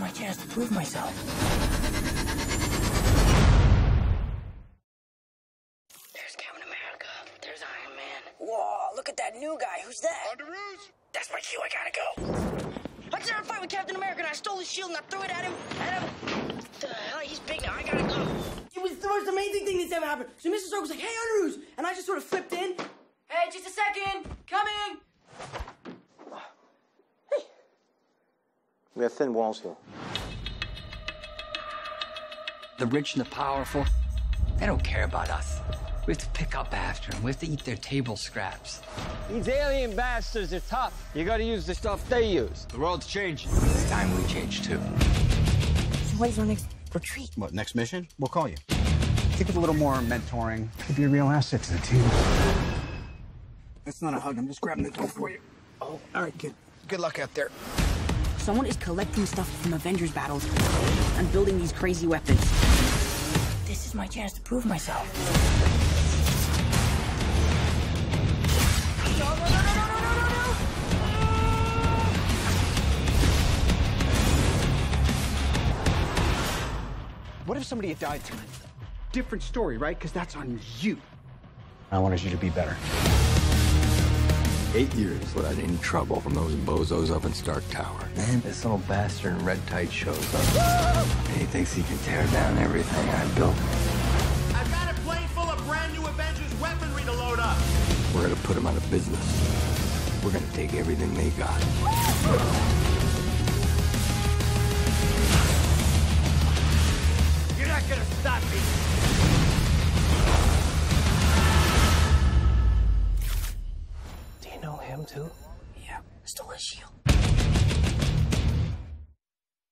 my chance to prove myself. There's Captain America. There's Iron Man. Whoa, look at that new guy. Who's that? Underoos? That's my cue. I gotta go. I started a fight with Captain America and I stole his shield and I threw it at him. At him. The hell, he's big now. I gotta go. It was the most amazing thing that's ever happened. So Mr. Stark was like, hey, Underoos. And I just sort of flipped in. Hey, just a second. Coming. We have thin walls here. The rich and the powerful, they don't care about us. We have to pick up after them. We have to eat their table scraps. These alien bastards are tough. You gotta use the stuff they use. The world's changing. It's time we change too. So when's our next retreat? What, next mission? We'll call you. Think of a little more mentoring could be a real asset to the team. That's not a hug. I'm just grabbing the door for you. Oh, all right, good. Good luck out there. Someone is collecting stuff from Avengers battles and building these crazy weapons. This is my chance to prove myself. What if somebody had died tonight? Different story, right? Because that's on you. I wanted you to be better. Eight years without any trouble from those bozos up in Stark Tower. Then this little bastard in red tight shows up. and he thinks he can tear down everything I built. I've got a plane full of brand new Avengers weaponry to load up. We're gonna put him out of business. We're gonna take everything they got. him too? Yeah. Stole his shield.